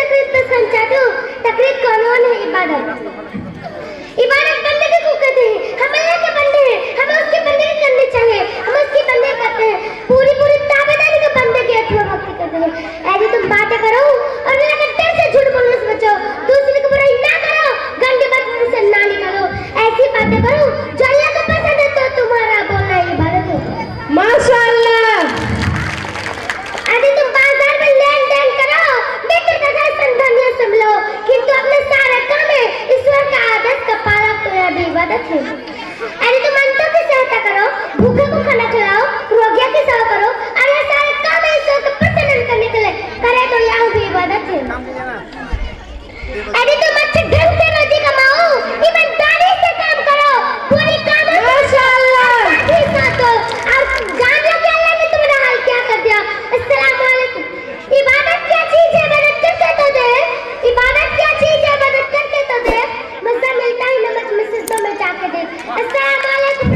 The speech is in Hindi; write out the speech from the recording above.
तकरीर पेश करना चाहती हूँ तकरीर कौन है इबादत इबादत भूखे खाना खिलाओ रोगियों की सेवा करो और ये सारे काम ईश्वर को प्रसन्न करने के लिए करे तो यह भी इबादत है यदि तुम अच्छे ढंग से रोजी कमाओ ईमानदारी से काम करो पूरी काम माशाल्लाह। साथी साथो और जान लो कि अल्लाह ने तुम्हारा हाल क्या कर दिया. अस्सलाम वालेकुम इबादत क्या चीज़ है? इबादत करके तो दे. इबादत क्या चीज़ है? इबादत करके तो दे. मज़ा मिलता ही नमक मस्जिदों में जाके दे अस्सलाम वालेकुम